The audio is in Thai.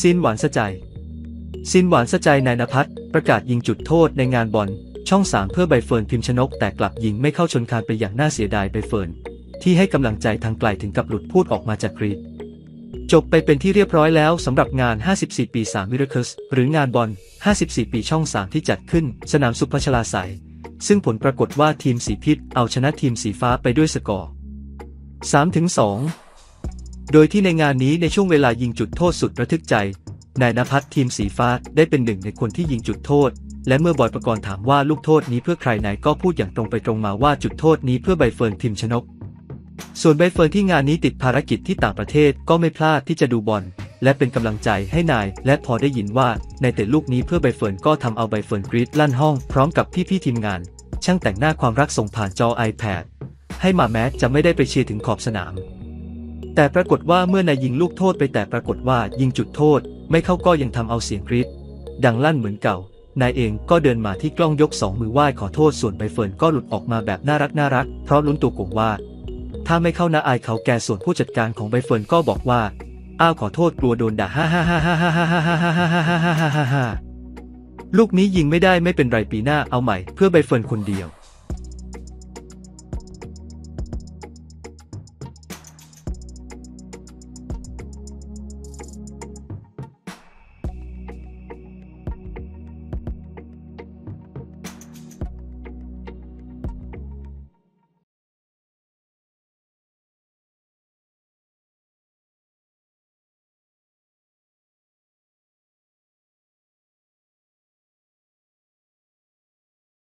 ซีนหวานสะใจ ซีนหวานสะใจนายณภัทรประกาศยิงจุดโทษในงานบอลช่องสามเพื่อใบเฟิร์นพิมพ์ชนกแต่กลับยิงไม่เข้าชนคานไปอย่างน่าเสียดายใบเฟิร์นที่ให้กำลังใจทางไกลถึงกับหลุดพูดออกมาจากกรี๊ดจบไปเป็นที่เรียบร้อยแล้วสำหรับงาน 54 ปี 3 Miracles หรืองานบอล 54 ปีช่อง 3 ที่จัดขึ้น สนามศุภชลาศัยซึ่งผลปรากฏว่าทีมสีพิษเอาชนะทีมสีฟ้าไปด้วยสกอร์ 3-2 โดยที่ในงานนี้ในช่วงเวลายิงจุดโทษสุดระทึกใจ นายณภัทรทีมสีฟ้าได้เป็นหนึ่งในคนที่ยิงจุดโทษ และเมื่อบอยประกรณ์ถามว่าลูกโทษนี้เพื่อใครนายก็พูดอย่างตรงไปตรงมาว่าจุดโทษนี้เพื่อใบเฟิร์นพิมพ์ชนก ส่วนใบเฟิร์นที่งานนี้ติดภารกิจที่ต่างประเทศก็ไม่พลาดที่จะดูบอลและเป็นกำลังใจให้นาย และพอได้ยินว่าในเตะลูกนี้เพื่อใบเฟิร์นก็ทำเอาใบเฟิร์นกรี๊ดลั่นห้องพร้อมกับพี่ๆทีมงาน ช่างแต่งหน้าความรักส่งผ่านจอ iPad ให้มาแม้จะไม่ได้ไปเชียร์ถึงขอบสนาม แต่ปรากฏว่าเมื่อนายยิงลูกโทษไปแต่ปรากฏว่ายิงจุดโทษ ไม่เข้าก็ยังทำเอาเสียงกรี๊ดดังลั่นเหมือนเก่านายเองก็เดินมาที่กล้องยกสองมือไหว้ขอโทษส่วนใบเฟิร์นก็หลุดออกมาแบบน่ารักน่ารักเพราะลุ้นตัวโก่งว่า ถ้าไม่เข้านะอายเขาแกส่วนผู้จัดการของใบเฟิร์นก็บอกว่า อ้าวขอโทษกลัวโดนด่าฮ่าฮ่าฮ่าฮ่าฮ่าฮ่าฮ่าฮ่าฮ่าฮ่าฮ่าฮ่าฮ่าลูกนี้ยิงไม่ได้ไม่เป็นไรปีหน้าเอาใหม่เพื่อใบเฟิร์นคนเดียว